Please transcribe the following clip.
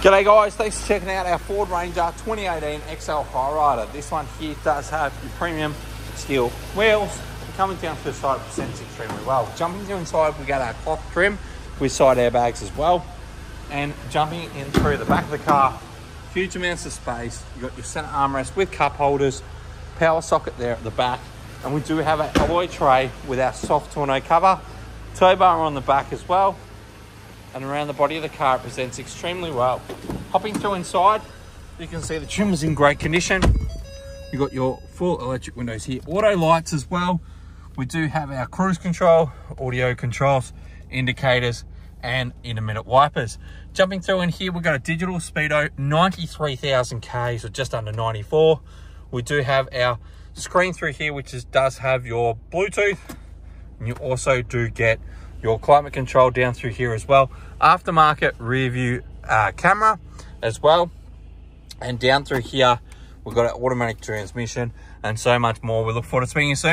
G'day guys, thanks for checking out our Ford Ranger 2018 XL Hi-Rider. This one here does have your premium steel wheels. Coming down to the side, it presents extremely well. Jumping to inside, we got our cloth trim with side airbags as well. And jumping in through the back of the car, huge amounts of space. You've got your center armrest with cup holders, power socket there at the back. And we do have an alloy tray with our soft tonneau cover, tow bar on the back as well and around the body of the car it presents extremely well. Hopping through inside, you can see the trim is in great condition. You've got your full electric windows here, auto lights as well. We do have our cruise control, audio controls, indicators, and intermittent wipers. Jumping through in here, we've got a digital speedo, 93,000 K, so just under 94. We do have our screen through here, which is, does have your Bluetooth. And you also do get your climate control down through here as well. Aftermarket rear view uh, camera as well. And down through here, we've got an automatic transmission and so much more. We look forward to speaking to you soon.